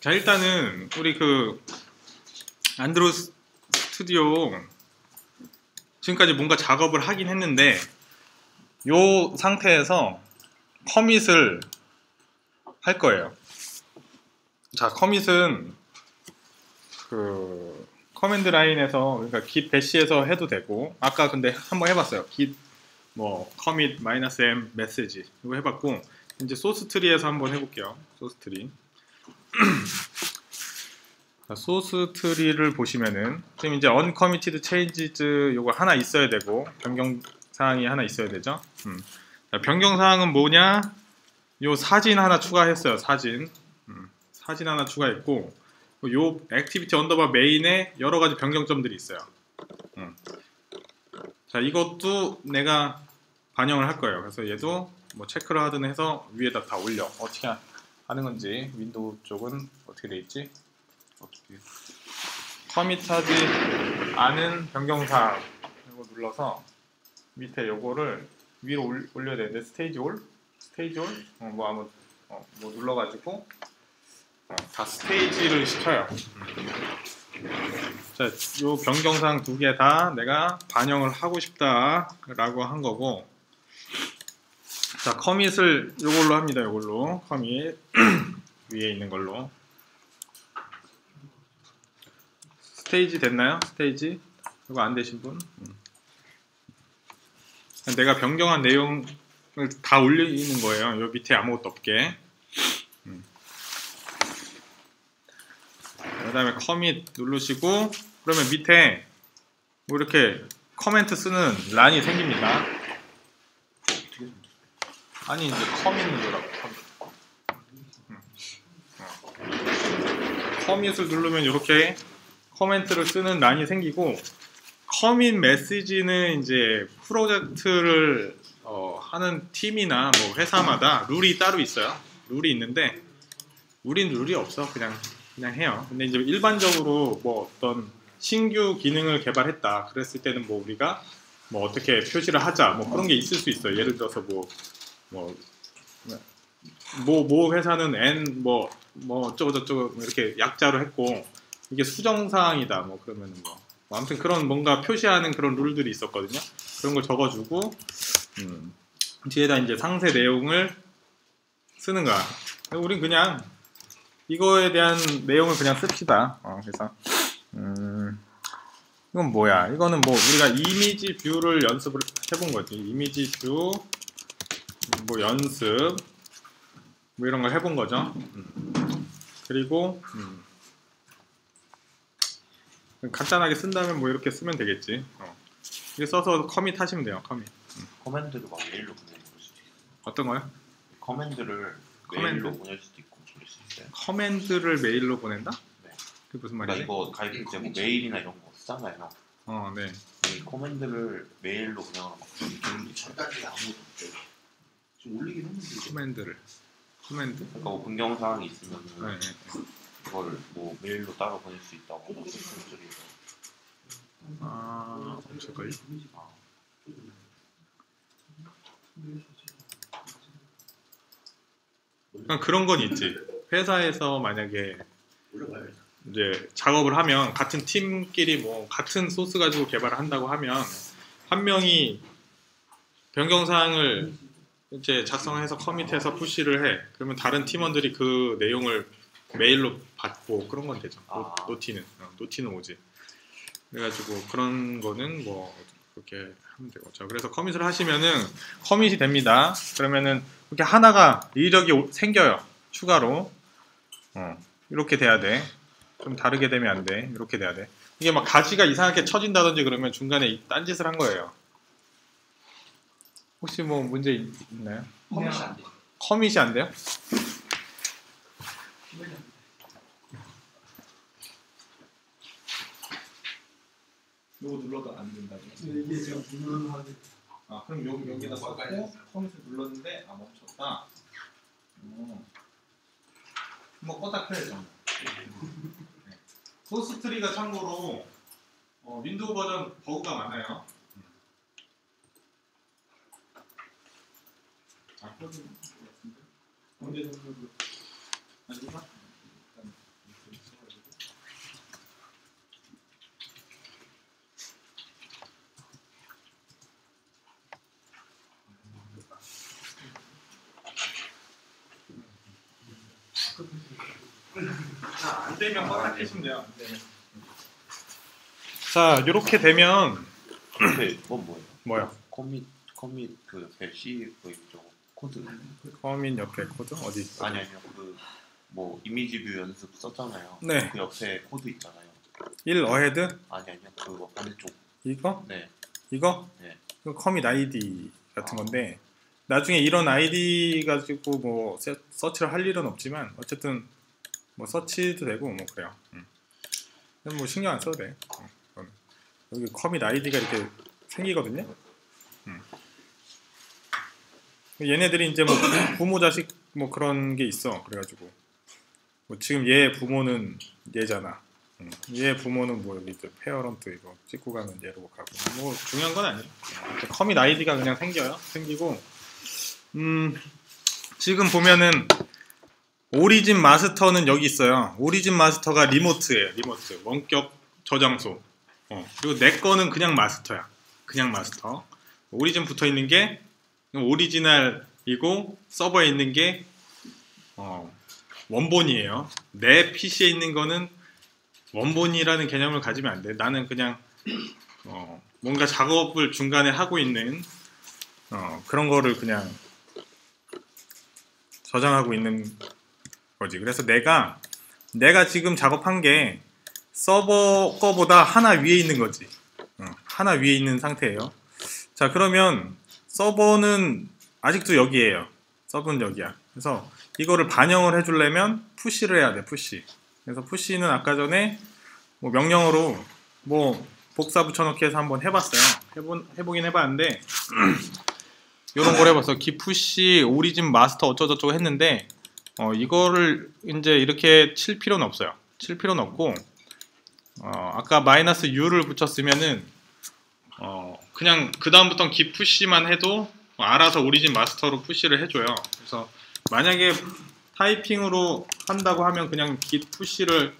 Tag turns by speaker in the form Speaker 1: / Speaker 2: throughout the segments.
Speaker 1: 자 일단은 우리 그 안드로 스튜디오 지금까지 뭔가 작업을 하긴 했는데 요 상태에서 commit을 할 거예요. 자 commit은 그 command line에서 그러니까 git bash에서 해도 되고 아까 근데 한번 해봤어요. git 뭐 commit m 이거 해봤고 이제 소스 트리에서 한번 해볼게요. 소스 트리. 자, 소스 트리를 보시면은 지금 이제 uncommitted changes 요거 하나 있어야 되고 변경 사항이 하나 있어야 되죠. 음. 자, 변경 사항은 뭐냐? 요 사진 하나 추가했어요. 사진. 음. 사진 하나 추가했고 요 activity underbar main에 여러 가지 변경점들이 있어요. 음. 자 이것도 내가 반영을 할 거예요. 그래서 얘도 뭐 체크를 하든 해서 위에다 다 올려. 어떻게 하 는 건지 윈도우 쪽은 어떻게 돼 있지? 어떻게 commit하지 않은 변경사항 이거 눌러서 밑에 요거를 위로 올, 올려야 되는데 stage all stage all? 어, 뭐 아무 어, 뭐 눌러가지고 어, 다 stage를 시켜요. 자, 요 변경사항 두 개 다 내가 반영을 하고 싶다라고 한 거고 자, 커밋을 요걸로 합니다. 요걸로 커밋 위에 있는 걸로 스테이지 됐나요? 스테이지 이거 안 되신 분? 음. 내가 변경한 내용을 다 올리는 거예요. 요 밑에 아무것도 없게. 음. 그 다음에 commit 누르시고 그러면 밑에 뭐 이렇게 코멘트 쓰는 란이 생깁니다. 아니 이제 commit 누르라고 commit. commit을 누르면 이렇게 코멘트를 쓰는 란이 생기고 commit 메시지는 이제 프로젝트를 어, 하는 팀이나 뭐 회사마다 룰이 따로 있어요. 룰이 있는데 우린 룰이 없어. 그냥 그냥 해요. 근데 이제 일반적으로 뭐 어떤 신규 기능을 개발했다. 그랬을 때는 뭐 우리가 뭐 어떻게 표시를 하자. 뭐 그런 게 있을 수 있어요. 예를 들어서 뭐 뭐 뭐, 뭐 회사는 n 뭐, 뭐, 어쩌고 저쩌고 이렇게 약자로 했고, 이게 수정사항이다. 뭐, 그러면은 뭐. 뭐 아무튼 그런 뭔가 표시하는 그런 룰들이 있었거든요. 그런 걸 적어주고, 음, 뒤에다 이제 상세 내용을 쓰는 거야. 우린 그냥 이거에 대한 내용을 그냥 씁시다. 어, 그래서, 음, 이건 뭐야? 이거는 뭐 우리가 image view를 연습을 해본 거지. image view, 뭐 연습, 뭐 이런 걸 해본 거죠. 음. 그리고, 음. 간단하게 쓴다면 뭐 이렇게 쓰면 되겠지. 어. 이게 써서 커밋 하시면 돼요. 커밋.
Speaker 2: 커맨드를 막 메일로 보낼 수도 있고
Speaker 1: 어떤 거요?
Speaker 2: 커맨드를
Speaker 1: 커맨드?
Speaker 2: 메일로 보낼 수도 있고 보낼 수 있어요.
Speaker 1: 커맨드를 메일로 보낸다?
Speaker 2: 네.
Speaker 1: 그게 무슨
Speaker 2: 그러니까
Speaker 1: 말이지?
Speaker 2: 이거 가입할 때뭐 메일이나 이런 거 쓰잖아요.
Speaker 1: 어, 네.
Speaker 2: 이 커맨드를 메일로 그냥 막 이렇게
Speaker 3: 절단이 아무것도 없대. 좀 올리긴 했는데
Speaker 1: 커맨드를. 커맨드?
Speaker 2: 그러니까 뭐 변경 사항이 있으면
Speaker 1: 네. 네.
Speaker 2: 그걸 뭐 메일로 따로 보낼 수 있다고 뭐
Speaker 1: 아, 없을걸?
Speaker 2: 아,
Speaker 1: 그냥 그런 건 있지. 회사에서 만약에. 이제 작업을 하면 같은 팀끼리 뭐 같은 소스 가지고 개발을 한다고 하면 한 명이 변경 사항을 이제 작성해서 commit해서 push를 해. 그러면 다른 팀원들이 그 내용을 메일로 받고 그런 건 되죠. 노,
Speaker 2: 아.
Speaker 1: noti는 어, noti는 오지. 그래가지고 그런 거는 뭐 그렇게 하면 되고. 자, 그래서 커밋을 하시면은 커밋이 됩니다. 그러면은 이렇게 하나가 이력이 오- 생겨요. 추가로. 어, 이렇게 돼야 돼. 좀 다르게 되면 안 돼. 이렇게 돼야 돼. 이게 막 가지가 이상하게 쳐진다든지 그러면 중간에 이 딴짓을 한 거예요. 혹시 뭐 문제 있- 있나요?
Speaker 3: 커밋이 안 돼.
Speaker 1: 커밋이 안 돼요? 이거 눌러도 안 된다고.
Speaker 3: 이게 지금 불하게
Speaker 1: 아 그럼 여기 여기다 넣고 commit을 눌렀는데 아 멈췄다. 어. 뭐 껐다 켜야죠. 네. Sourcetree가 참고로 어, 윈도우 버전 버그가 많아요. 자, 이렇게 되면
Speaker 2: 뭐 뭐예요?
Speaker 1: 뭐야?
Speaker 2: commit commit 그 C 그 이쪽 코드
Speaker 1: commit 옆에 코드 어디 있어?
Speaker 2: 아니 아니요 그뭐 image view 연습 썼잖아요.
Speaker 1: 네.
Speaker 2: 그 옆에 코드 있잖아요.
Speaker 1: 1 ahead
Speaker 2: 아니 아니요 그 반대쪽.
Speaker 1: 이거
Speaker 2: 네.
Speaker 1: 이거
Speaker 2: 네.
Speaker 1: 그 commit 아이디 같은
Speaker 2: 아.
Speaker 1: 건데 나중에 이런 아이디 가지고 뭐 세- 서치를 할 일은 없지만 어쨌든 뭐 서치도 되고 뭐 그래요. 음. 그냥 뭐 신경 안 써도 돼. 음, 그건. 여기 commit 아이디가 이렇게 생기거든요. 음. 얘네들이 이제 뭐 부- 부모 자식 뭐 그런 게 있어. 그래가지고 뭐 지금 얘 부모는 얘잖아. 음. 얘 부모는 뭐 여기 저 parent 이거 찍고 가면 얘로 가고 뭐 중요한 건 아니에요. commit 아이디가 그냥 생겨요. 생기고 음 지금 보면은 오리진 마스터는 여기 있어요. 오리진 마스터가 리모트예요. 리모트 원격 저장소. 어, 그리고 내 거는 그냥 마스터야. 그냥 마스터. 오리진 붙어 있는 게 오리지널이고 서버에 있는 게 어, 원본이에요. 내 PC에 있는 거는 원본이라는 개념을 가지면 안 돼. 나는 그냥 어, 뭔가 작업을 중간에 하고 있는 어, 그런 거를 그냥 저장하고 있는 거지. 그래서 내가 내가 지금 작업한 게 서버 거보다 하나 위에 있는 거지. 어, 하나 위에 있는 상태예요. 자 그러면 서버는 아직도 여기에요. 서버는 여기야. 그래서 이거를 반영을 해주려면 푸시를 해야 돼. 푸시. 그래서 푸시는 아까 전에 뭐 명령어로 뭐 복사 붙여넣기 해서 한번 해봤어요. 해본, 해보긴 해봤는데 이런 걸 해봤어. 기푸시 오리진 마스터 어쩌저쩌고 했는데 어, 이거를 이제 이렇게 칠 필요는 없어요. 칠 필요는 없고 어, 아까 마이너스 U를 붙였으면은 어, 그냥 그 다음부터는 기 푸시만 해도 알아서 오리진 마스터로 푸시를 해줘요. 그래서 만약에 타이핑으로 한다고 하면 그냥 git 푸시를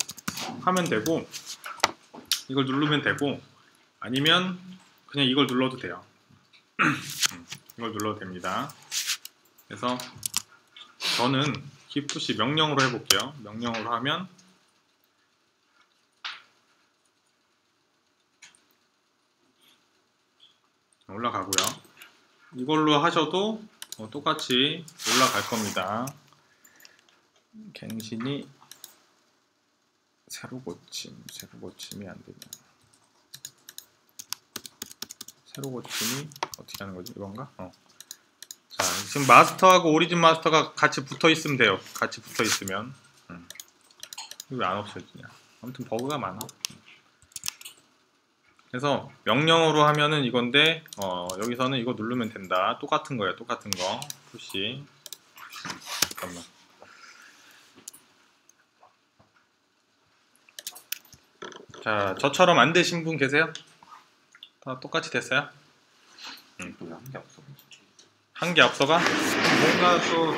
Speaker 1: 하면 되고 이걸 누르면 되고 아니면 그냥 이걸 눌러도 돼요. 음, 이걸 눌러도 됩니다. 그래서 저는 git 푸시 명령으로 해볼게요. 명령으로 하면 올라가고요. 이걸로 하셔도 어, 똑같이 올라갈 겁니다. 갱신이 새로 고침, 새로 고침이 안 되냐? 새로 고침이 어떻게 하는 거지? 이건가? 어. 자, 지금 마스터하고 오리진 마스터가 같이 붙어 있으면 돼요. 같이 붙어 있으면. 음. 이거 왜안 없어지냐? 아무튼 버그가 많아. 그래서 명령어로 하면은 이건데 어, 여기서는 이거 누르면 된다. 똑같은 거예요. 똑같은 거. 푸시. 잠깐만. 자, 저처럼 안 되신 분 계세요? 다 똑같이 됐어요?
Speaker 2: 없어.
Speaker 1: 한개 앞서가? 뭔가 또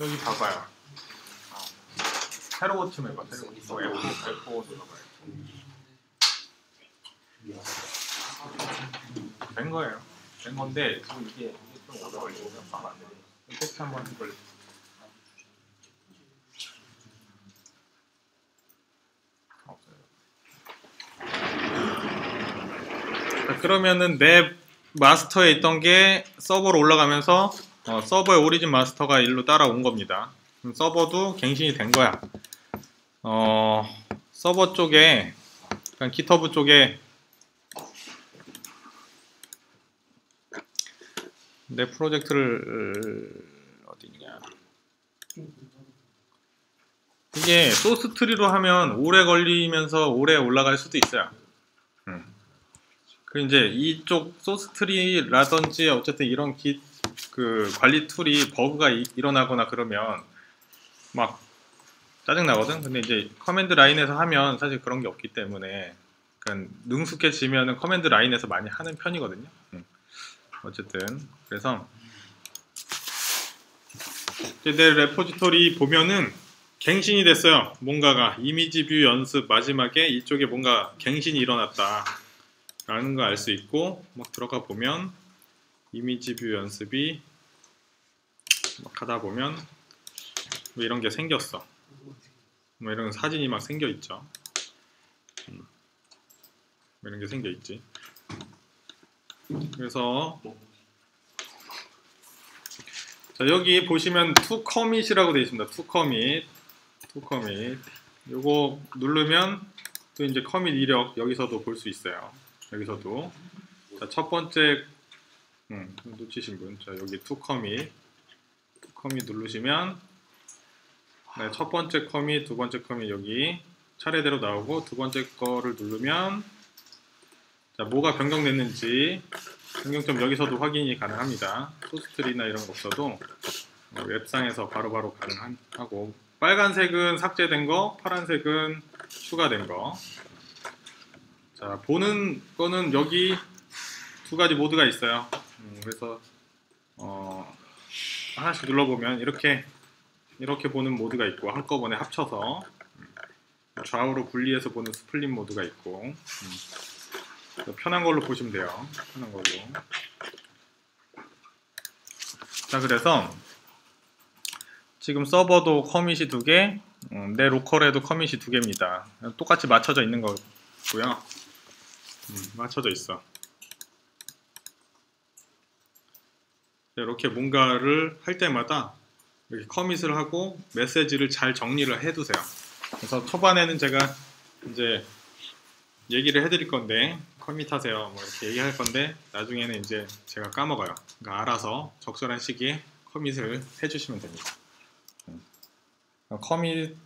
Speaker 1: 여기 봐봐요. 어. 새로 고침 해봐. 새로 고침. 뭐 F, F5 눌러봐요. 된 거예요. 된 건데 지금 이게 좀 오래 걸리고 하면 안 돼. 테스트 한번. 자, 그러면은 내 마스터에 있던 게 서버로 올라가면서 어, 서버의 오리진 마스터가 일로 따라온 겁니다. 서버도 갱신이 된 거야. 어, 서버 쪽에, 그냥 GitHub 쪽에 내 프로젝트를 어디냐? 이게 Sourcetree로 하면 오래 걸리면서 오래 올라갈 수도 있어요. 음. 그 이제 이쪽 Sourcetree라든지 어쨌든 이런 기, 그 관리 툴이 버그가 이- 일어나거나 그러면 막 짜증 나거든. 근데 이제 command line에서 하면 사실 그런 게 없기 때문에 그냥 능숙해지면은 command line에서 많이 하는 편이거든요. 음. 어쨌든 그래서 내 repository 보면은 갱신이 됐어요. 뭔가가 image view 연습 마지막에 이쪽에 뭔가 갱신이 일어났다. 라는 거알수 있고 막 들어가 보면 image view 연습이 막 하다 보면 뭐 이런 게 생겼어. 뭐 이런 사진이 막 생겨 있죠. 음. 뭐 이런 게 생겨 있지. 그래서 자 여기 보시면 to commit이라고 되어 있습니다. to commit, to commit. 요거 누르면 또 이제 커밋 이력 여기서도 볼 수 있어요. 여기서도 자, 첫 번째 음, 놓치신 분, 자 여기 to commit, to commit 누르시면 네, 첫 번째 커밋, 두 번째 커밋 여기 차례대로 나오고 두 번째 거를 누르면 자 뭐가 변경됐는지 변경점 여기서도 확인이 가능합니다. 소스트리나 이런 거 없어도 어, 웹상에서 바로바로 가능하고 빨간색은 삭제된 거, 파란색은 추가된 거. 자 보는 거는 여기 두 가지 모드가 있어요. 음, 그래서 어, 하나씩 눌러보면 이렇게 이렇게 보는 모드가 있고 한꺼번에 합쳐서 음, 좌우로 분리해서 보는 split 모드가 있고 음, 편한 걸로 보시면 돼요. 편한 걸로. 자 그래서 지금 서버도 커밋이 두 개, 음, 내 로컬에도 커밋이 두 개입니다. 똑같이 맞춰져 있는 거고요. 음, 맞춰져 있어. 이렇게 뭔가를 할 때마다 이렇게 커밋을 하고 메시지를 잘 정리를 해두세요. 그래서 초반에는 제가 이제 얘기를 해드릴 건데 커밋하세요. 뭐 이렇게 얘기할 건데 나중에는 이제 제가 까먹어요. 그러니까 알아서 적절한 시기에 커밋을 해주시면 됩니다. 음. 커밋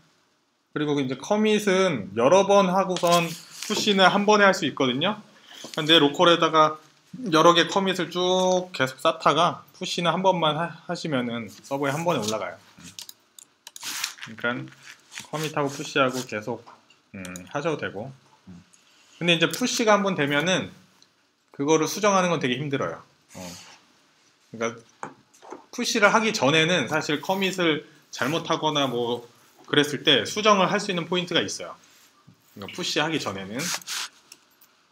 Speaker 1: 그리고 이제 커밋은 여러 번 하고선 푸시는 한 번에 할 수 있거든요. 근데 로컬에다가 여러 개 커밋을 쭉 계속 쌓다가 푸시는 한 번만 하, 시면은 서버에 한 번에 올라가요. 그러니까 커밋하고 푸시하고 계속 음, 하셔도 되고. 근데 이제 push가 한번 되면은 그거를 수정하는 건 되게 힘들어요. 어. 그러니까 push를 하기 전에는 사실 commit을 잘못하거나 뭐 그랬을 때 수정을 할 수 있는 포인트가 있어요. 그러니까 push 하기 전에는.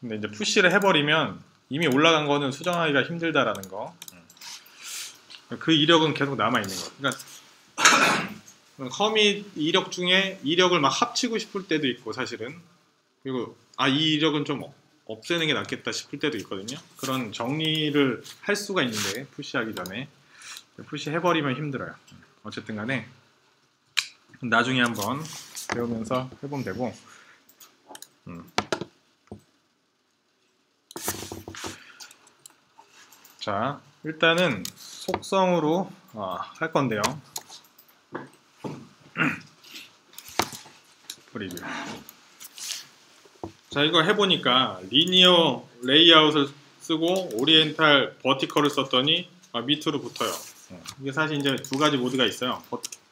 Speaker 1: 근데 이제 push를 해버리면 이미 올라간 거는 수정하기가 힘들다라는 거. 그 이력은 계속 남아 있는 거. 그러니까 commit 이력 중에 이력을 막 합치고 싶을 때도 있고 사실은 그리고 아 이 이력은 좀 없애는 게 낫겠다 싶을 때도 있거든요. 그런 정리를 할 수가 있는데 푸시하기 전에 푸시 해버리면 힘들어요. 어쨌든 간에 나중에 한번 배우면서 해보면 되고 음. 자 일단은 속성으로 어, 할 건데요 프리뷰 자 이거 해보니까 linear layout을 쓰고 orientation vertical을 썼더니 아, 밑으로 붙어요. 어, 이게 사실 이제 두 가지 모드가 있어요.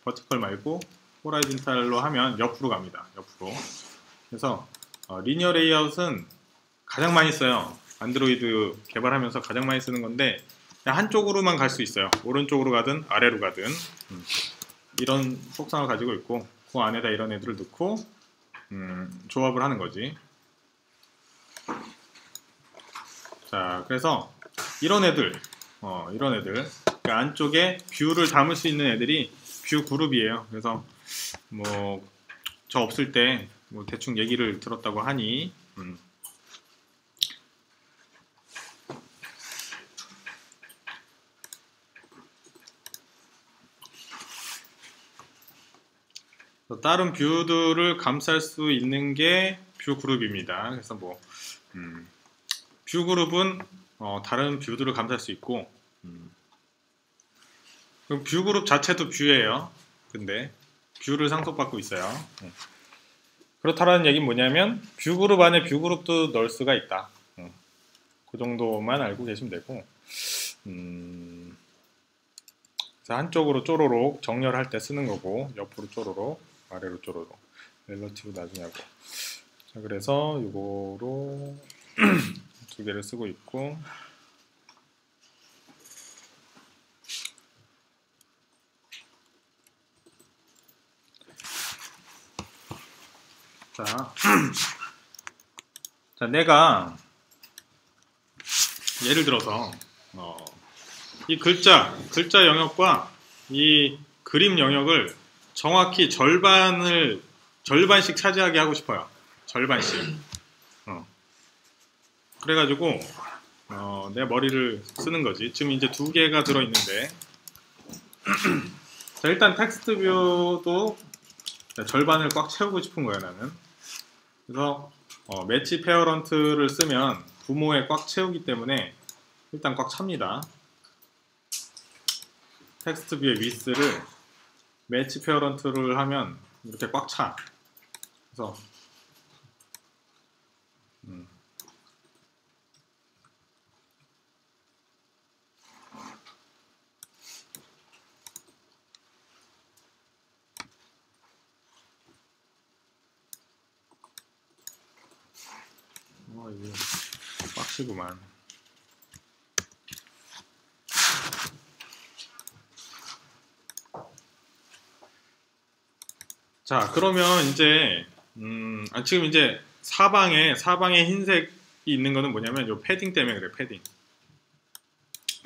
Speaker 1: vertical 말고 horizontal로 하면 옆으로 갑니다. 옆으로. 그래서 어, linear layout은 가장 많이 써요. 안드로이드 개발하면서 가장 많이 쓰는 건데 한쪽으로만 갈 수 있어요. 오른쪽으로 가든 아래로 가든. 음, 이런 속성을 가지고 있고 그 안에다 이런 애들을 넣고 음, 조합을 하는 거지. 자, 그래서 이런 애들, 어, 이런 애들 그 안쪽에 view를 담을 수 있는 애들이 view group이에요. 그래서 뭐 저 없을 때 뭐 대충 얘기를 들었다고 하니 음, 다른 view들을 감쌀 수 있는 게 view group입니다. 그래서 뭐, 음, view group은 어, 다른 view들을 감쌀 수 있고, 음, view group 자체도 view예요. 근데 view를 상속받고 있어요. 음. 그렇다는 얘기는 뭐냐면 view group 안에 view group도 넣을 수가 있다. 음. 그 정도만 알고 계시면 되고, 음, 한쪽으로 쪼로록 정렬할 때 쓰는 거고 옆으로 쪼로록 아래로 쪼로록 relative도 나중에 하고 자 그래서 이거로 두 개를 쓰고 있고 자, 자 내가 예를 들어서 어, 이 글자 글자 영역과 이 그림 영역을 정확히 절반을 절반씩 차지하게 하고 싶어요. 절반씩. 어. 그래가지고 어, 내 머리를 쓰는 거지. 지금 이제 두 개가 들어 있는데. 자 일단 text view도 절반을 꽉 채우고 싶은 거야 나는. 그래서 어, match parent를 쓰면 부모에 꽉 채우기 때문에 일단 꽉 찹니다. text view의 width를 match parent를 하면 이렇게 꽉 차. 그래서 어, 이게 빡시구만. 자, 그러면 이제 음, 아, 지금 이제 사방에 사방에 흰색이 있는 거는 뭐냐면 요 패딩 때문에 그래 패딩.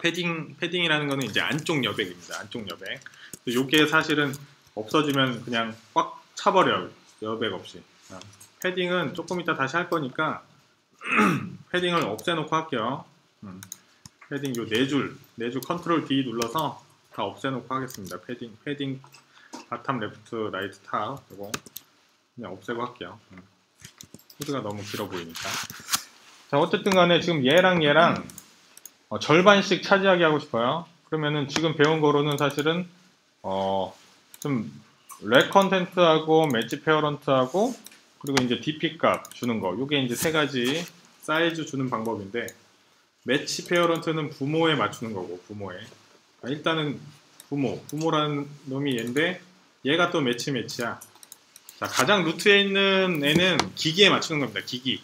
Speaker 1: 패딩 패딩이라는 거는 이제 안쪽 여백입니다. 안쪽 여백. 요게 사실은 없어지면 그냥 꽉 차버려요. 여백 없이. 아, padding은 조금 이따 다시 할 거니까 padding을 없애놓고 할게요. 음, 패딩 요 네 줄, 네 줄 Control D 눌러서 다 없애놓고 하겠습니다. padding, padding bottom left right top 이거 그냥 없애고 할게요. 음. 코드가 너무 길어 보이니까. 자 어쨌든 간에 지금 얘랑 얘랑 어, 절반씩 차지하게 하고 싶어요. 그러면은 지금 배운 거로는 사실은 어, wrap content하고 match parent하고 그리고 이제 DP 값 주는 거 요게 이제 세 가지 사이즈 주는 방법인데 match parent는 부모에 맞추는 거고 부모에. 아, 일단은 부모 부모라는 놈이 얘인데 얘가 또 match match야. 자 가장 root에 있는 애는 기기에 맞추는 겁니다 기기.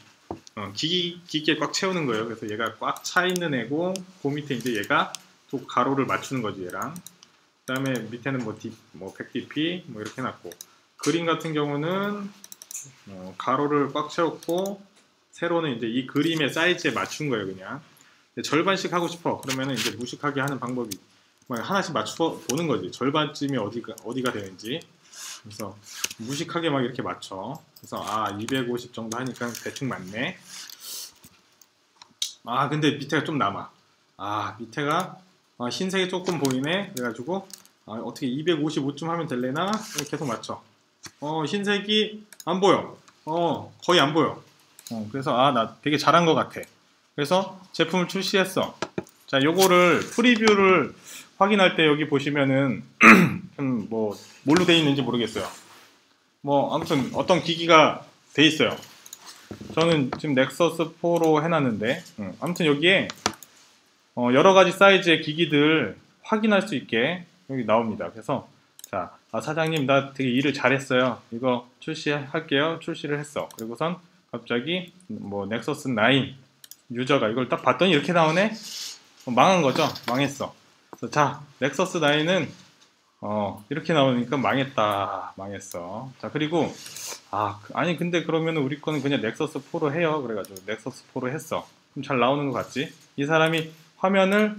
Speaker 1: 어, 기기 기기에 꽉 채우는 거예요. 그래서 얘가 꽉 차 있는 애고 그 밑에 이제 얘가 또 가로를 맞추는 거지 얘랑. 그 다음에 밑에는 뭐, D, 뭐 100dp 뭐 이렇게 해놨고. 그림 같은 경우는 어, 가로를 꽉 채웠고 세로는 이제 이 그림의 사이즈에 맞춘 거예요 그냥. 절반씩 하고 싶어. 그러면은 이제 무식하게 하는 방법이 막 하나씩 맞춰 보는 거지. 절반쯤이 어디가 어디가 되는지. 그래서 무식하게 막 이렇게 맞춰. 그래서 아 250 정도 하니까 대충 맞네. 아 근데 밑에가 좀 남아. 아 밑에가 아, 흰색이 조금 보이네. 그래가지고 아, 어떻게 255쯤 하면 될래나? 계속 맞춰. 어 흰색이 안 보여. 어 거의 안 보여 어, 그래서 아 나 되게 잘한 것 같아. 그래서 제품을 출시했어. 자 요거를 프리뷰를 확인할 때 여기 보시면은 좀뭐 뭘로 돼 있는지 모르겠어요. 뭐 아무튼 어떤 기기가 돼 있어요. 저는 지금 넥서스 4로 해놨는데 음, 아무튼 여기에 어, 여러 가지 사이즈의 기기들 확인할 수 있게 여기 나옵니다. 그래서 자 아, 사장님 나 되게 일을 잘했어요. 이거 출시할게요. 출시를 했어. 그리고선 갑자기 뭐 넥서스 9 user가 이걸 딱 봤더니 이렇게 나오네? 어, 망한 거죠? 망했어. 자 넥서스 9은 어 이렇게 나오니까 망했다. 망했어. 자 그리고 아 그- 아니 근데 그러면 우리 거는 그냥 넥서스 4로 해요. 그래가지고 넥서스 4로 했어. 그럼 잘 나오는 것 같지? 이 사람이 화면을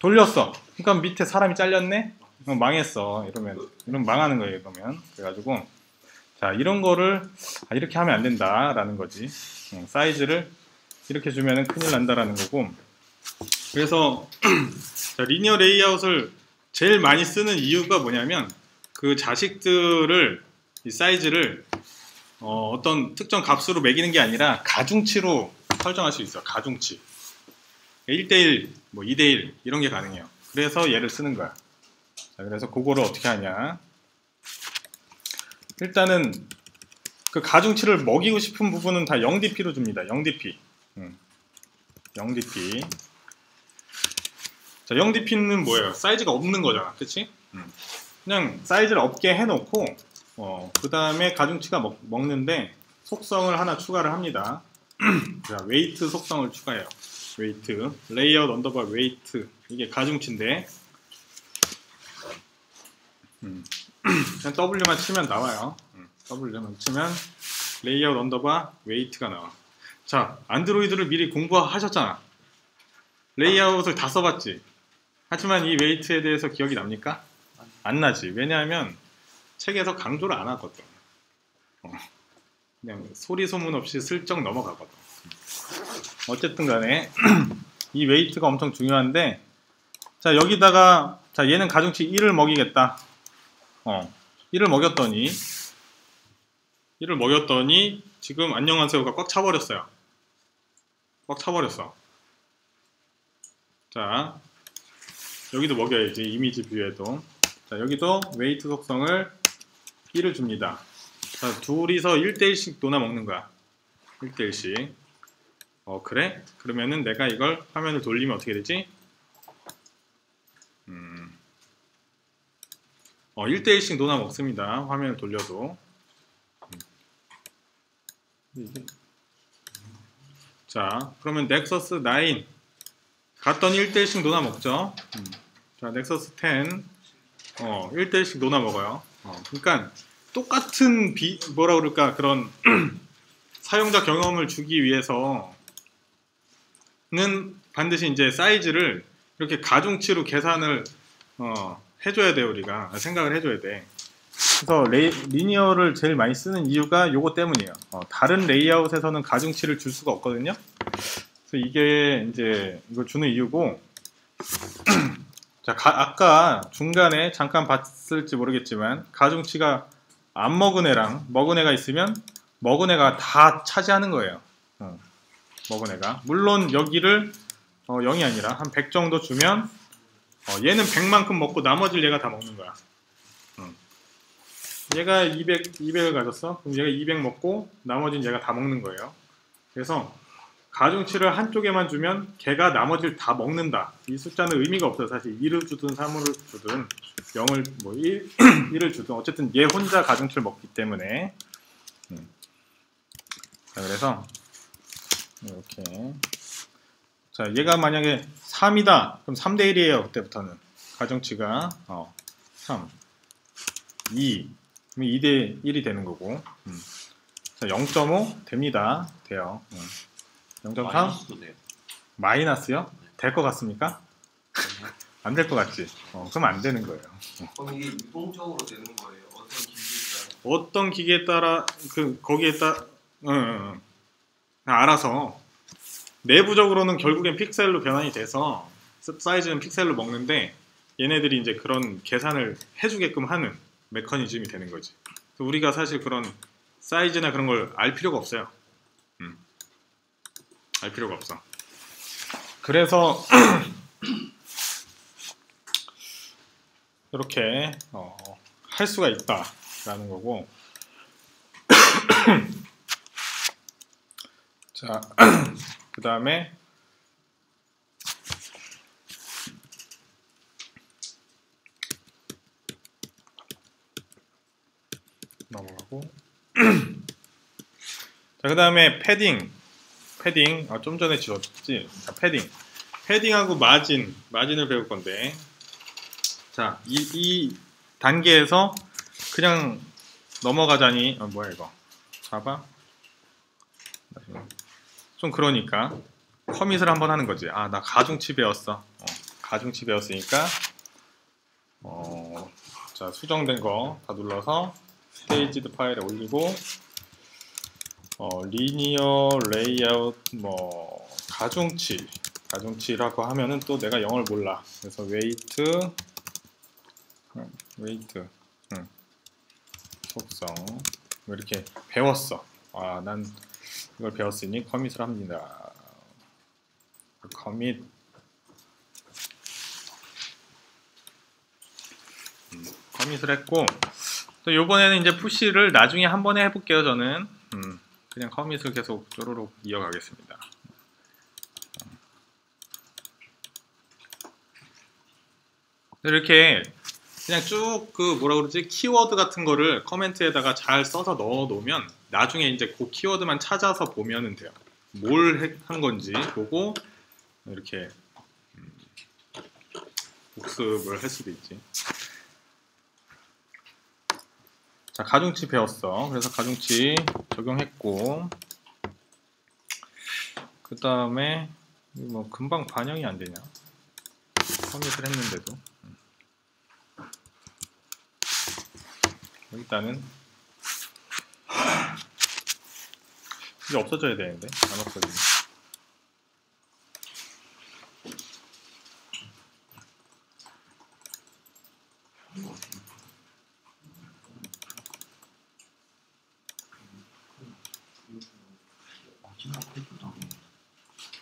Speaker 1: 돌렸어. 그러니까 밑에 사람이 잘렸네? 어, 망했어. 이러면 이러면 망하는 거예요 이러면. 그래가지고 자 이런 거를 아, 이렇게 하면 안 된다라는 거지. 응, 사이즈를 이렇게 주면은 큰일 난다라는 거고. 그래서 자, linear layout을 제일 많이 쓰는 이유가 뭐냐면 그 자식들을 이 사이즈를 어, 떤 특정 값으로 매기는 게 아니라 가중치로 설정할 수 있어 가중치. 1대1 뭐 2대1 이런 게 가능해요. 그래서 얘를 쓰는 거야. 자, 그래서 그거를 어떻게 하냐 일단은 그 가중치를 먹이고 싶은 부분은 다 0dp로 줍니다 0dp 음. 0dp 자, 0dp는 뭐예요? 사이즈가 없는 거잖아. 그치? 음. 그냥 사이즈를 없게 해놓고, 어, 그 다음에 가중치가 먹, 먹는데, 속성을 하나 추가를 합니다. 자, weight 속성을 추가해요. weight. layout underbar weight. 이게 가중치인데, 음. 그냥 W만 치면 나와요. 음. W만 치면 layout underbar weight가 나와. 자, 안드로이드를 미리 공부하셨잖아. 레이아웃을 다 써봤지. 하지만 이 weight에 대해서 기억이 납니까? 안 나지. 왜냐하면 책에서 강조를 안 하거든. 어, 그냥 소리 소문 없이 슬쩍 넘어가거든. 어쨌든 간에 이 weight가 엄청 중요한데 자 여기다가 자 얘는 가중치 1을 먹이겠다. 어 1을 먹였더니 1을 먹였더니 지금 안녕하세요가 꽉 차버렸어요. 꽉 차버렸어. 자 여기도 먹여야지 image view에도 자 여기도 weight 속성을 1을 줍니다. 자 둘이서 1대1씩 노나 먹는 거야. 1대1씩. 어 그래? 그러면은 내가 이걸 화면을 돌리면 어떻게 되지? 음. 어 1대1씩 노나 먹습니다. 화면을 돌려도. 자, 그러면 넥서스 9 갔더니 1대1씩 노나 먹죠. 음. 자, 넥서스 10 어, 1대1씩 노나 먹어요. 어, 그러니까 똑같은 비 뭐라 그럴까 그런 사용자 경험을 주기 위해서는 반드시 이제 사이즈를 이렇게 가중치로 계산을 어, 해줘야 돼 우리가 생각을 해줘야 돼. 그래서 레이, linear를 제일 많이 쓰는 이유가 요거 때문이에요. 어, 다른 레이아웃에서는 가중치를 줄 수가 없거든요. 그래서 이게 이제 이걸 주는 이유고, 자 가- 아까 중간에 잠깐 봤을지 모르겠지만 가중치가 안 먹은 애랑 먹은 애가 있으면 먹은 애가 다 차지하는 거예요. 어, 먹은 애가 물론 여기를 어, 0이 아니라 한 100 정도 주면 어, 얘는 100만큼 먹고 나머지를 얘가 다 먹는 거야. 얘가 200, 200을 가졌어? 그럼 얘가 200 먹고 나머지는 얘가 다 먹는 거예요. 그래서 가중치를 한쪽에만 주면 걔가 나머지를 다 먹는다. 이 숫자는 의미가 없어요. 사실 1을 주든 3을 주든 0을 뭐 1, 1을 주든 어쨌든 얘 혼자 가중치를 먹기 때문에 음. 자 그래서 이렇게 자 얘가 만약에 3이다 그럼 3대 1이에요 그때부터는 가중치가 어, 3 2 그럼 2대 1이 되는 거고 음. 자, 0.5 됩니다 돼요 음. 0.3
Speaker 2: 마이너스도 돼요.
Speaker 1: 마이너스요? 될것 같습니까? 안 될 것 같지? 어, 그럼 안 되는 거예요.
Speaker 4: 그럼 이게 유동적으로 되는 거예요. 어떤 기기에 따라.
Speaker 1: 어떤 기계에 따라 그 거기에 따 응, 응, 응. 알아서 내부적으로는 결국엔 픽셀로 변환이 돼서 사- 사이즈는 픽셀로 먹는데 얘네들이 이제 그런 계산을 해주게끔 하는 메커니즘이 되는 거지. 우리가 사실 그런 사이즈나 그런 걸 알 필요가 없어요. 음. 알 필요가 없어. 그래서 이렇게 어, 할 수가 있다라는 거고. 자, 그 다음에 넘어가고. 자, 그 다음에 패딩. 패딩. 아, 좀 전에 지웠지. 자, padding. padding하고 margin. margin을 배울 건데. 자, 이, 이 단계에서 그냥 넘어가자니. 어, 뭐야, 이거. 봐봐. 좀 그러니까 commit을 한번 하는 거지. 아, 나 가중치 배웠어. 어, 가중치 배웠으니까 어, 자 수정된 거 다 눌러서 staged file에 올리고 어, linear layout 뭐 가중치 가중치라고 하면은 또 내가 영어를 몰라. 그래서 weight 음, weight 음, 속성 뭐 이렇게 배웠어. 아, 난 이걸 배웠으니 commit을 합니다. commit 음, commit을 했고 또 요번에는 이제 푸시를 나중에 한 번에 해볼게요 저는 음, 그냥 커밋을 계속 쪼로록 이어가겠습니다. 이렇게 그냥 쭉 그 뭐라 그러지 키워드 같은 거를 커멘트에다가 잘 써서 넣어 놓으면 나중에 이제 그 키워드만 찾아서 보면은 돼요. 뭘 한 건지 보고 이렇게 음, 복습을 할 수도 있지. 자 가중치 배웠어. 그래서 가중치 적용했고 그 다음에 뭐 금방 반영이 안 되냐? 커밋을 했는데도. 일단은 이게 없어져야 되는데 안 없어지네.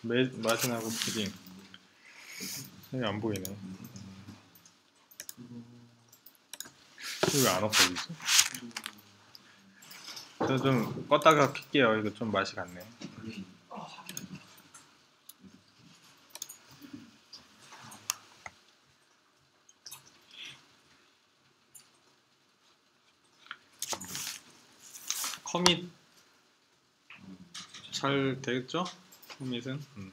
Speaker 1: 매, 마진하고 푸딩 여기 안 보이네 왜 안 없어지지? 저좀 껐다가 킬게요 이거 좀 맛이 갔네 커밋 잘 되겠죠? 커밋은 음.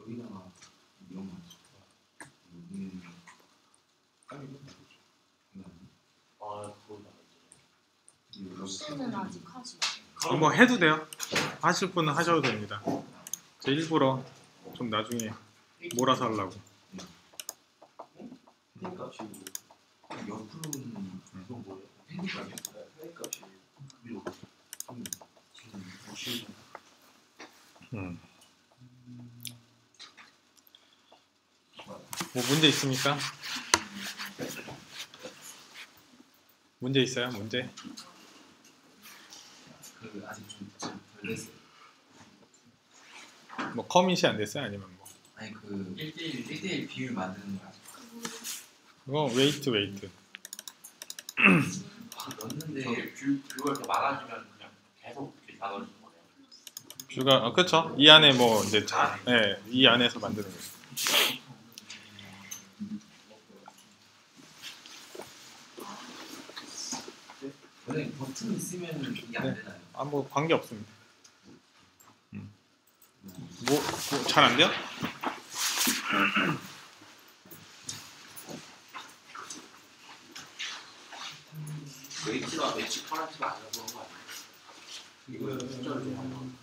Speaker 3: 여기다가 이런 거 여기는
Speaker 2: 아 그거
Speaker 5: 수는 아직 하지 마.
Speaker 1: 어, 뭐 해도 돼요. 하실 분은 하셔도 됩니다. 제 일부러 좀 나중에 몰아서 하려고. 음. 뭐 문제 있습니까? 문제 있어요? 문제?
Speaker 3: 그 아직 좀덜 됐어요.
Speaker 1: 뭐 commit이 안 됐어요? 아니면 뭐?
Speaker 3: 아니 그 1대1 1대1 비율 만드는 거 아직
Speaker 1: 이거 weight weight.
Speaker 3: 넣는데
Speaker 2: 저게 view view가 이렇게 많아지면 그냥 계속 이렇게 나눠지는 거네요.
Speaker 1: view가 어, 그렇죠. 이 안에 뭐 이제 자, 네, 이 안에서 만드는 거예요.
Speaker 3: 원래 버튼 있으면 이게 안
Speaker 1: 네.
Speaker 3: 되나요?
Speaker 1: 아뭐 관계 없습니다. 음. 뭐 잘 안 돼요?
Speaker 2: weight가 match parent가 아니라 그런 거 아니에요?
Speaker 3: 이거 숫자를 좀 한번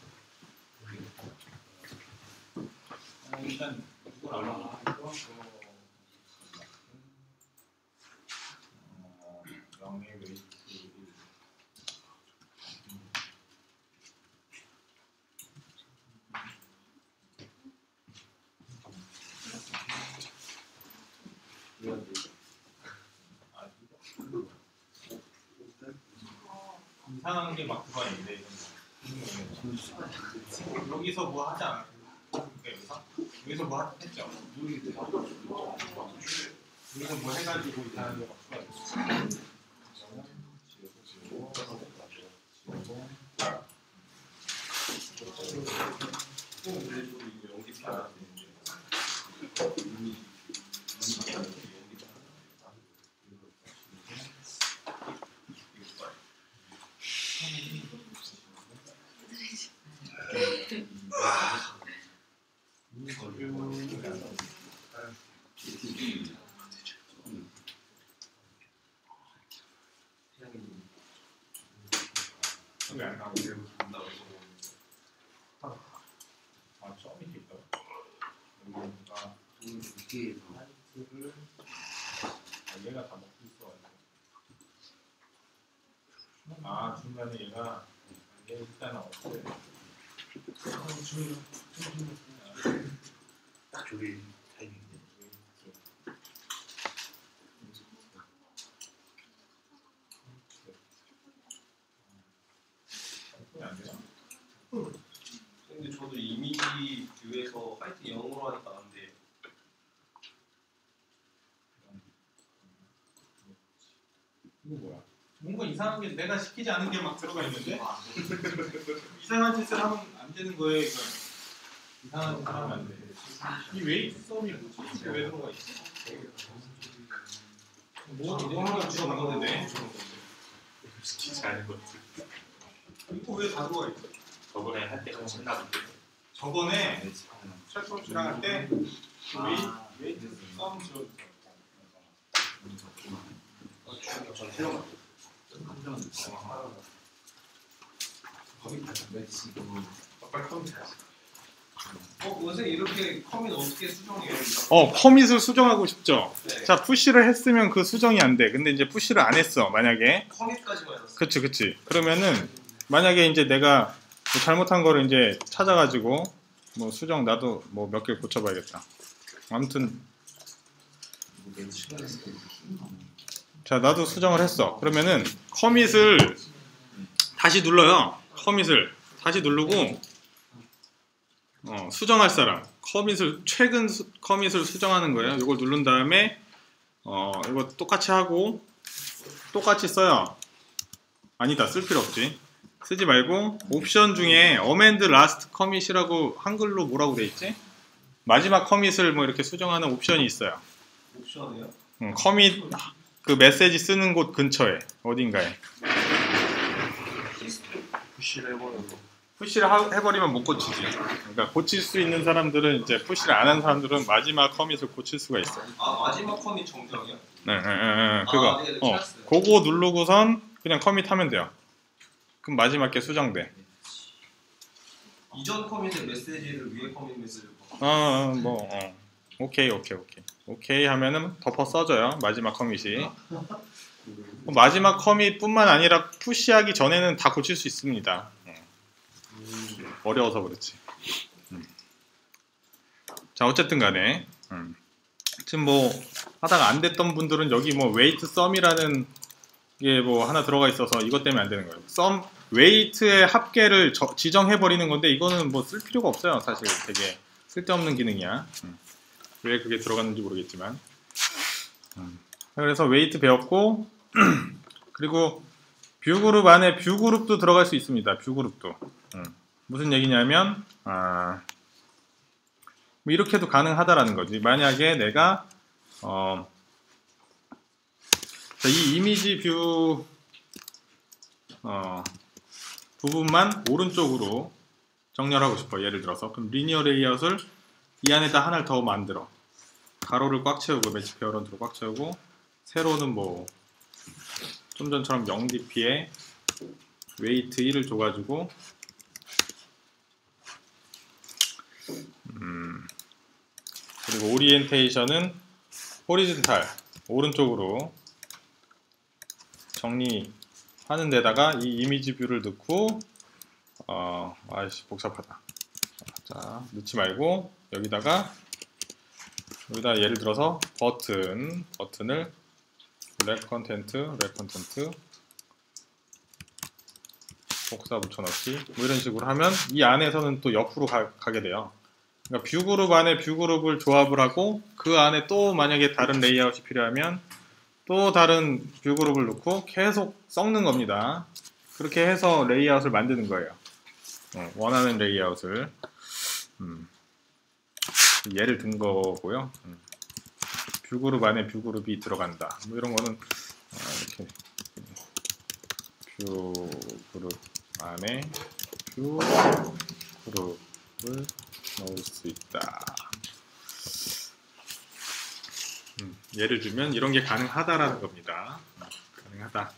Speaker 1: 일단 누굴 알아? 영의 웨이트 이상한 게 막 들어가 있는데 여기서 뭐 하지 않았어요? 여기서 여기서 뭐 하- 했죠? 여기서 뭐 해가지고 이상한 게막 들어가 있어. 아, 아. 아 중간에 얘가 얘 일단 없어요.
Speaker 3: 딱 저기 타이밍
Speaker 1: 안 돼요?
Speaker 4: 근데 저도 image view에서 height 0으로 하니까 안 돼.
Speaker 1: 이거 뭐야? 뭔가 이상한 게 내가 시키지 않은 게 막 들어가 있는데 이상한 짓을 하면 안 되는 거예요 이거. 이상한 짓을 하면 안 돼. 이 weight sum이 뭐지? 왜 들어가 있어? 뭐 뭐 하나 들어갔는데
Speaker 2: 시키지 않은 것들.
Speaker 1: 이거 왜 다 들어가 있어?
Speaker 2: 저번에 할 때 같이 했나 본데.
Speaker 1: 저번에 최초 출항할 때
Speaker 2: 아.
Speaker 1: 웨이트 썸 지어줬어.
Speaker 3: 전감정은 거기 다 담배지고
Speaker 4: 빨리 커밋 해야지. 어, 선생님 이렇게 커밋 어떻게 수정해요?
Speaker 1: 어 커밋을 수정하고 싶죠.
Speaker 4: 네.
Speaker 1: 자 푸시를 했으면 그 수정이 안 돼. 근데 이제 푸시를 안 했어. 만약에
Speaker 4: 커밋까지만 해놨어.
Speaker 1: 그치 그치. 그러면은 만약에 이제 내가 뭐 잘못한 거를 이제 찾아가지고 뭐 수정 나도 뭐 몇 개 고쳐봐야겠다. 아무튼. 자 나도 수정을 했어. 그러면은 커밋을 다시 눌러요. 커밋을 다시 누르고 어, 수정할 사람 커밋을 최근 수, 커밋을 수정하는 거예요. 이걸 누른 다음에 어 이거 똑같이 하고 똑같이 써요. 아니다 쓸 필요 없지. 쓰지 말고 옵션 중에 amend last commit이라고 한글로 뭐라고 돼 있지? 마지막 커밋을 뭐 이렇게 수정하는 옵션이 있어요.
Speaker 4: 옵션이요?
Speaker 1: 음, 커밋 그 메시지 쓰는 곳 근처에 어딘가에
Speaker 2: 푸시를 해버려서
Speaker 1: 푸시를 하- 해버리면 못 고치지. 그러니까 고칠 수 있는 사람들은 이제 푸시를 안 한 사람들은 마지막 커밋을 고칠 수가 있어.
Speaker 4: 아 마지막 커밋 정정이요?
Speaker 1: 네, 네, 네, 네. 그거
Speaker 4: 아, 네, 네,
Speaker 1: 어. 그거 누르고선 그냥 커밋하면 돼요. 그럼 마지막 게 수정돼.
Speaker 4: 이전 커밋의 메시지를 위에 커밋 바꿔.
Speaker 1: 어, 뭐 어. 오케이, 오케이, 오케이. 오케이 하면은 덮어 써줘요. 마지막 커밋이. 어, 마지막 커밋뿐만 아니라 푸시하기 전에는 다 고칠 수 있습니다. 어. 어려워서 그렇지. 음. 자 어쨌든 간에 음. 지금 뭐 하다가 안 됐던 분들은 여기 뭐 weight sum이라는 게 뭐 하나 들어가 있어서 이것 때문에 안 되는 거예요. sum weight의 합계를 저- 지정해 버리는 건데 이거는 뭐 쓸 필요가 없어요. 사실 되게 쓸데없는 기능이야. 음. 왜 그게 들어갔는지 모르겠지만. 음. 그래서 weight 배웠고 그리고 view group 안에 view group도 들어갈 수 있습니다. view group도. 음. 무슨 얘기냐면 아, 뭐 이렇게도 가능하다라는 거지. 만약에 내가 어, 자, 이 image view 어, 부분만 오른쪽으로 정렬하고 싶어. 예를 들어서 그럼 linear layout을 이 안에다 하나를 더 만들어. 가로를 꽉 채우고 match parent로 꽉 채우고 세로는 뭐 좀 전처럼 0dp에 weight 1을 줘가지고 음, 그리고 orientation은 horizontal 오른쪽으로 정렬하는 데다가 이 image view를 넣고 어 아이씨 복잡하다. 자 넣지 말고 여기다가 여기다 예를 들어서 버튼 버튼을 wrap content wrap content 복사 붙여넣기 뭐 이런 식으로 하면 이 안에서는 또 옆으로 가, 게 돼요 그러니까 view group 안에 view group을 조합을 하고 그 안에 또 만약에 다른 레이아웃이 필요하면 또 다른 view group을 넣고 계속 섞는 겁니다. 그렇게 해서 레이아웃을 만드는 거예요. 어, 원하는 레이아웃을 음, 예를 든 거고요. 음. view group 안에 view group이 들어간다. 뭐 이런 거는 어, 이렇게 view group 안에 view group을 넣을 수 있다. 음, 예를 들면 이런 게 가능하다라는 겁니다. 음, 가능하다.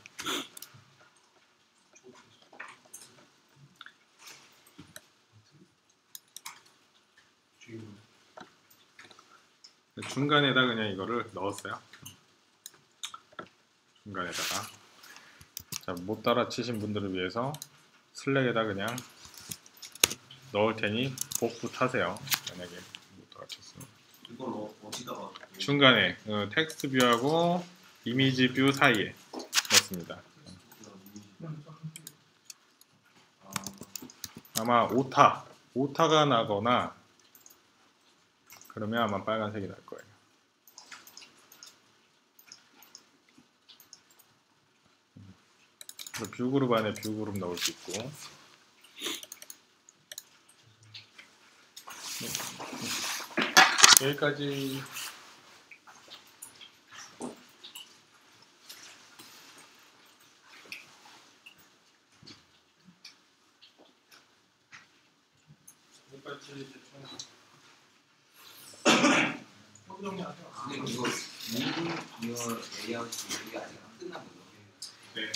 Speaker 3: 지금
Speaker 1: 중간에다 그냥 이거를 넣었어요. 중간에다가 자, 못 따라 치신 분들을 위해서 Slack에다 그냥 넣을 테니 복붙하세요. 만약에 못 따라 쳤으면.
Speaker 4: 이걸 어, 어디다가?
Speaker 1: 중간에 어, text view하고 image view 사이에 넣습니다.
Speaker 4: 아,
Speaker 1: 아마 오타, 오타가 나거나 그러면 아마 빨간색이 날 거예요. 그리고 view group 안에 view group 넣을 수 있고 네. 여기까지
Speaker 3: 근데 이거 모든 이어 레이아웃이 이게 아직 안 끝난 거죠?
Speaker 1: 네.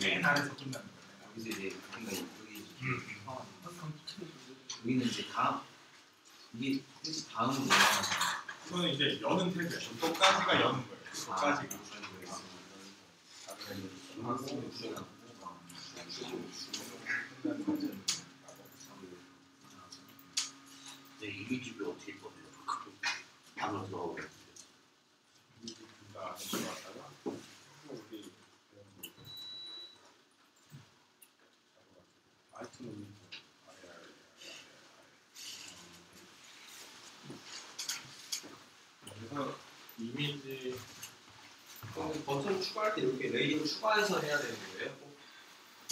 Speaker 3: 맨 아래서 끝나는 거예요. 여기서 이제 뭔가 여기 어, 여기는 이제 다음 이게 뜻이 다음으로 올라가는
Speaker 1: 이거는 이제 여는 태그예요. 또까지가 여는 거예요. 또까지가.
Speaker 5: 네, 이미지를 어떻게 꺼내요? 방을 들어가고
Speaker 1: 그래서 이미지
Speaker 4: 그럼 버튼 추가할 때 이렇게 레이딩 추가해서 해야 되는 거예요?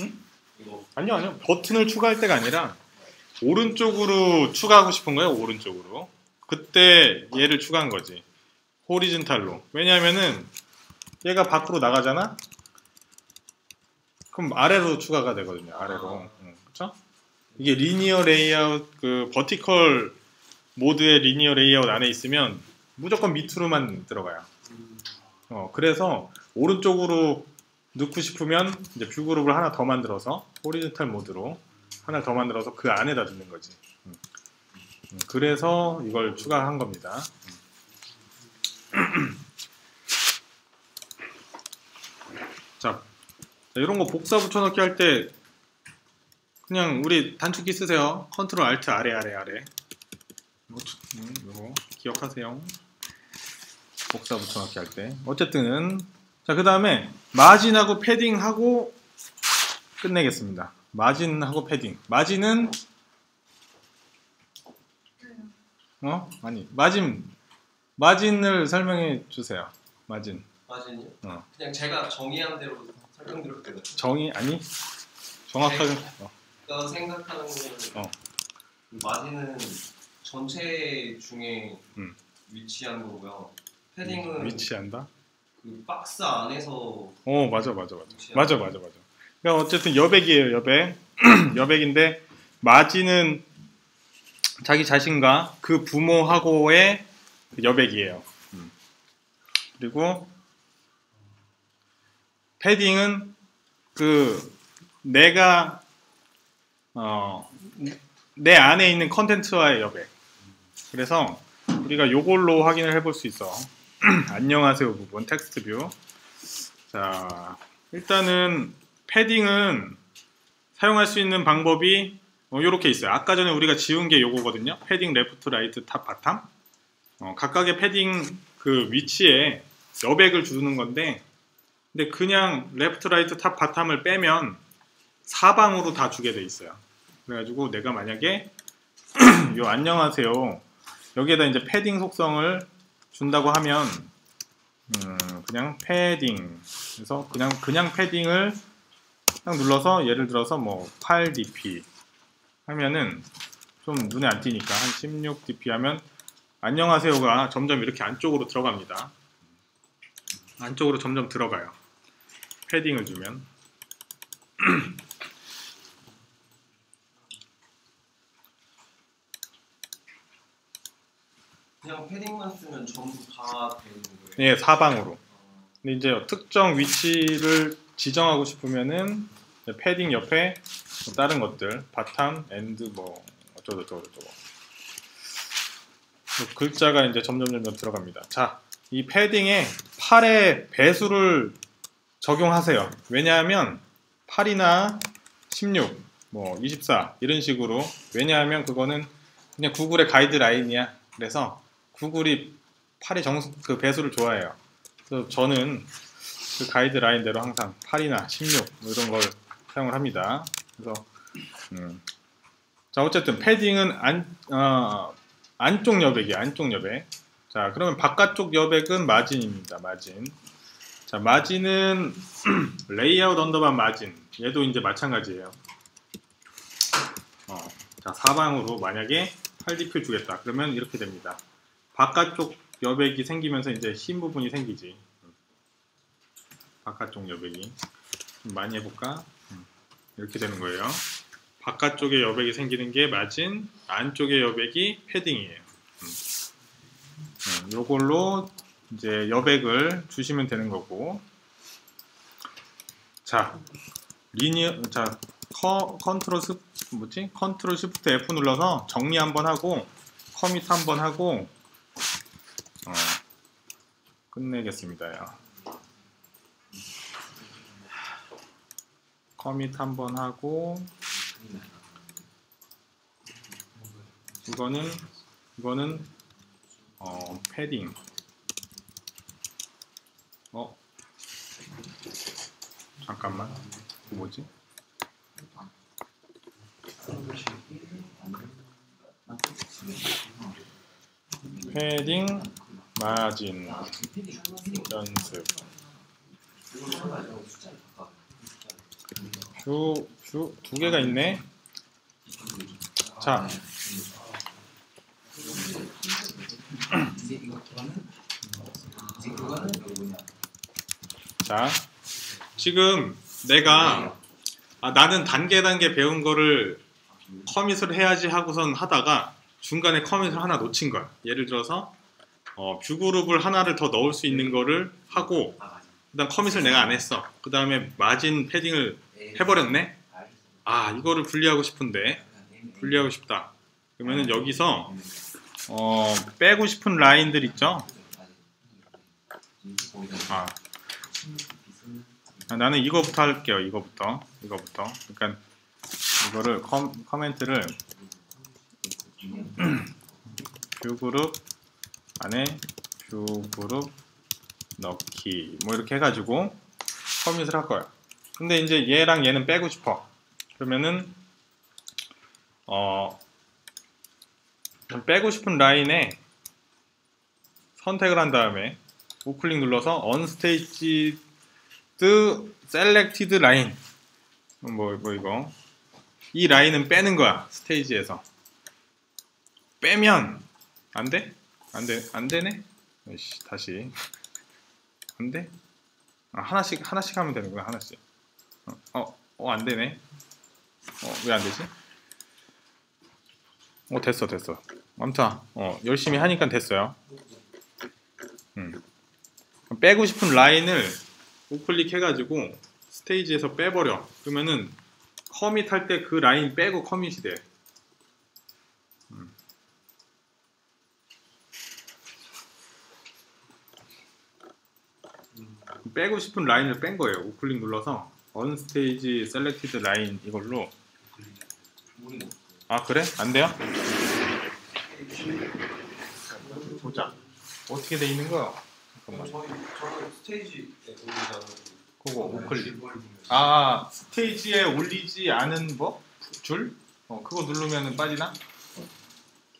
Speaker 1: 응?
Speaker 4: 이거.
Speaker 1: 아니요 아니요. 버튼을 추가할 때가 아니라 오른쪽으로 추가하고 싶은 거예요 오른쪽으로. 그때 얘를 추가한 거지. horizontal로. 왜냐하면은 얘가 밖으로 나가잖아? 그럼 아래로 추가가 되거든요 아래로. 응, 그쵸? 이게 linear layout 그 vertical mode의 linear layout 안에 있으면 무조건 밑으로만 들어가요. 어, 그래서 오른쪽으로 넣고 싶으면 이제 view group을 하나 더 만들어서 horizontal mode로 하나 더 만들어서 그 안에다 두는 거지. 음. 음, 그래서 이걸 추가한 겁니다. 음. 자, 자, 이런 거 복사 붙여넣기 할 때 그냥 우리 단축키 쓰세요. control alt 아래 아래 아래. 이거 기억하세요. 복사 붙여넣기 할 때. 어쨌든 자, 그 다음에 마진하고 패딩하고 끝내겠습니다. 마진하고 패딩. 마진은 어? 아니, 마진 마진을 설명해 주세요. 마진.
Speaker 4: 마진이요?
Speaker 1: 어.
Speaker 4: 그냥 제가 정의한 대로 설명드렸거든요.
Speaker 1: 정의 아니 정확하게 어.
Speaker 4: 제가 생각하는 거는
Speaker 1: 어.
Speaker 4: 그 마진은 전체 중에
Speaker 1: 음.
Speaker 4: 위치한 거고요. 패딩은
Speaker 1: 위치한다.
Speaker 4: 그 박스 안에서
Speaker 1: 어, 맞아 맞아 맞아. 맞아 맞아 맞아. 그러니까 어쨌든 여백이에요, 여백. 여백인데 마진은 자기 자신과 그 부모하고의 여백이에요. 음. 그리고 패딩은 그 내가 어, 내 안에 있는 컨텐츠와의 여백. 그래서 우리가 요걸로 확인을 해볼 수 있어. 안녕하세요 부분 text view. 자, 일단은 패딩은 사용할 수 있는 방법이 이렇게 있어요. 아까 전에 우리가 지운 게 요거거든요. padding left, right, top, bottom. 어, 각각의 패딩 그 위치에 여백을 주는 건데, 근데 그냥 left, right, top, bottom을 빼면 사방으로 다 주게 돼 있어요. 그래가지고 내가 만약에 요 안녕하세요 여기에다 이제 패딩 속성을 준다고 하면 음, 그냥 패딩 그래서 그냥 그냥 패딩을 딱 눌러서 예를 들어서 뭐 8dp 하면은 좀 눈에 안 띄니까 한 16dp 하면 안녕하세요가 점점 이렇게 안쪽으로 들어갑니다. 안쪽으로 점점 들어가요. 패딩을 주면
Speaker 4: 그냥 패딩만 쓰면 전부 다 되는 거예요.
Speaker 1: 예 사방으로.
Speaker 4: 어,
Speaker 1: 근데 이제 특정 위치를 지정하고 싶으면은 패딩 옆에 뭐 다른 것들 bottom, end 뭐 어쩌고 저쩌고 저쩌고 뭐 글자가 이제 점점 점점 들어갑니다. 자, 이 패딩에 8의 배수를 적용하세요. 왜냐하면 8이나 16, 뭐 24 이런 식으로 왜냐하면 그거는 그냥 구글의 가이드라인이야. 그래서 구글이 8의 정수 그 배수를 좋아해요. 그래서 저는 그 가이드라인대로 항상 8이나 16 뭐 이런 걸 사용을 합니다. 그래서 음. 자 어쨌든 패딩은 안 어, 안쪽 여백이 안쪽 여백. 자 그러면 바깥쪽 여백은 마진입니다. 마진. 자 마진은 layout underbar margin. 얘도 이제 마찬가지예요. 어, 자 사방으로 만약에 8dp 주겠다. 그러면 이렇게 됩니다. 바깥쪽 여백이 생기면서 이제 흰 부분이 생기지. 바깥쪽 여백이 좀 많이 해볼까? 음, 이렇게 되는 거예요. 바깥쪽에 여백이 생기는 게 마진, 안쪽에 여백이 패딩이에요. 음. 음, 요걸로 이제 여백을 주시면 되는 거고. 자 linear 자 커, 컨트롤 스 뭐지 control shift F 눌러서 정리 한번 하고 commit 한번 하고 어, 끝내겠습니다요. 커밋 한번 하고 이거는 이거는 어 패딩. 어? 잠깐만. 뭐지 패딩 마진 연습. 뷰 뷰 두 개가 있네. 자. 자, 지금 내가 아, 나는 단계 단계 배운 거를 commit을 해야지 하고선 하다가 중간에 commit을 하나 놓친 거야. 예를 들어서 어, view group을 하나를 더 넣을 수 있는 거를 하고 그다음 commit을 내가 안 했어. 그 다음에 마진 패딩을 해버렸네. 아 이거를 분리하고 싶은데 분리하고 싶다. 그러면은 여기서 어, 빼고 싶은 라인들 있죠. 아, 아, 나는 이거부터 할게요. 이거부터. 이거부터. 그러니까 이거를 컴, comment를 view group 안에 view group 넣기 뭐 이렇게 해가지고 commit을 할 거야. 근데 이제 얘랑 얘는 빼고 싶어. 그러면은 어 빼고 싶은 라인에 선택을 한 다음에 우클릭 눌러서 unstaged selected line 뭐, 뭐 이거 이 라인은 빼는 거야 스테이지에서 빼면 안 돼? 안 돼? 안 되네? 아이씨, 다시 안 돼? 아, 하나씩 하나씩 하면 되는구나 하나씩 어, 어, 어, 안 되네 어, 왜 안 되지? 어, 됐어, 됐어. 아무튼, 어, 열심히 하니까 됐어요. 음. 빼고 싶은 라인을 우클릭 해가지고 stage에서 빼버려. 그러면은 commit 할 때 그 라인 빼고 commit이 돼. 빼고 싶은 라인을 뺀 거예요. 우클릭 눌러서 unstage selected line 이걸로 아 그래? 안 돼요? 보자. 어떻게 돼 있는 거야? 잠깐만.
Speaker 4: 저희 저는 스테이지에 올리자는
Speaker 1: 그거 우클릭. 아 스테이지에 올리지 않은 뭐 줄? 어 그거 누르면 빠지나?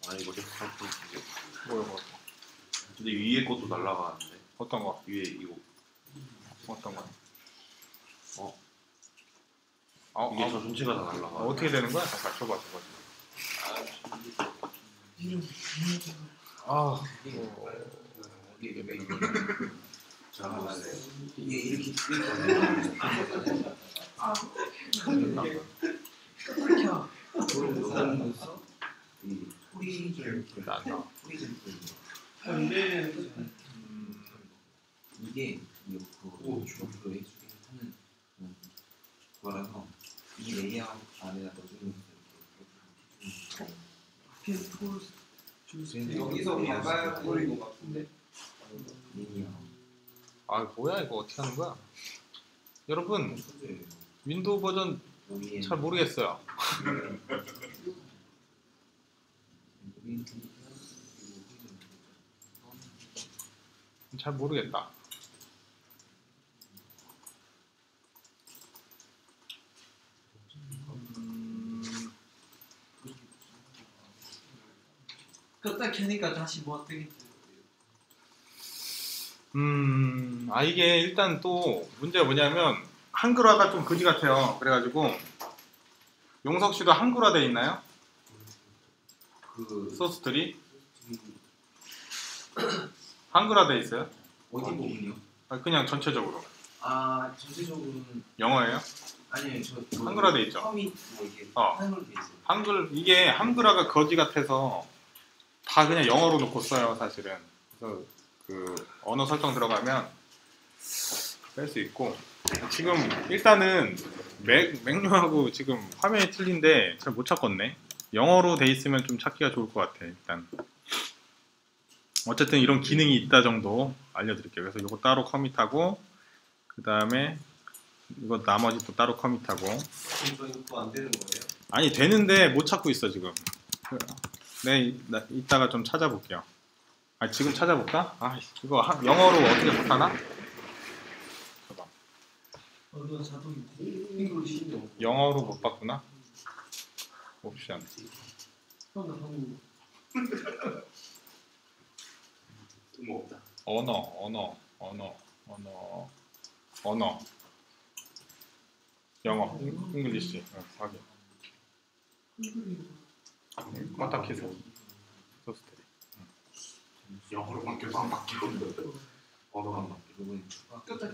Speaker 2: 아니 이거.
Speaker 1: 뭐야 뭐
Speaker 2: 근데 위에 것도 날라가는데.
Speaker 1: 어떤 거?
Speaker 2: 위에 이거
Speaker 1: 어떤 거?
Speaker 2: 어?
Speaker 1: 어,
Speaker 2: 이게
Speaker 1: 어,
Speaker 2: 저 전체가 다 날라가.
Speaker 1: 어, 어떻게 되는 거야? 잠깐 줘봐 줘봐. 아
Speaker 3: 이게 왜 이거 이게 이렇게 뚫리거든요. 그러면서 이 소리 좀 이렇게
Speaker 1: 안 나와.
Speaker 3: 소리 좀 이렇게 그거 주로 해주긴 하는 음, 거라서 이 레이아웃 안에다 넣어주는
Speaker 4: 여기서 것 같은데
Speaker 3: 아
Speaker 1: 뭐야 이거 어떻게 하는 거야? 여러분
Speaker 3: 소재예요.
Speaker 1: 윈도우 버전 잘 모르겠어요. 잘 모르겠다.
Speaker 6: 껐다 켜니까 다시 뭐 뜨겠지.
Speaker 1: 음, 아 이게 일단 또 문제가 뭐냐면 한글화가 좀 거지 같아요. 그래가지고 용석 씨도 한글화 돼 있나요?
Speaker 3: 그
Speaker 1: 소스들이 한글화 돼 있어요?
Speaker 3: 어디 부분이요?
Speaker 1: 아, 그냥 전체적으로
Speaker 3: 아 전체적으로는
Speaker 1: 영어예요?
Speaker 3: 아니요 저그
Speaker 1: 한글화 돼 있죠?
Speaker 3: 뭐 이게
Speaker 1: 어.
Speaker 3: 한글로 돼 있어요.
Speaker 1: 한글 이게 한글화가 거지 같아서 다 그냥 영어로 놓고 써요 사실은. 그래서 그 언어 설정 들어가면 뺄 수 있고 지금 일단은 맥, 맥류하고 지금 화면이 틀린데 잘 못 찾겠네. 영어로 돼 있으면 좀 찾기가 좋을 것 같아. 일단 어쨌든 이런 기능이 있다 정도 알려드릴게요. 그래서 이거 따로 커밋하고 그 다음에 이거 나머지 또 따로 커밋하고
Speaker 4: 안 되는 거예요?
Speaker 1: 아니 되는데 못 찾고 있어 지금. 네 이따가 좀 찾아볼게요. 아 지금 찾아볼까? 아 이거 하- 영어로 어떻게 못하나? 영어로 못 봤구나. 옵션. 언어, 언어, 언어, 언어, 언어. 영어, 잉글리시. 응, 확인. 컨타키스. 소스테리.
Speaker 5: 영어로 바뀌어도 안 바뀌고 언어가 안 바뀌고
Speaker 3: 그거는 추가
Speaker 6: 끝딱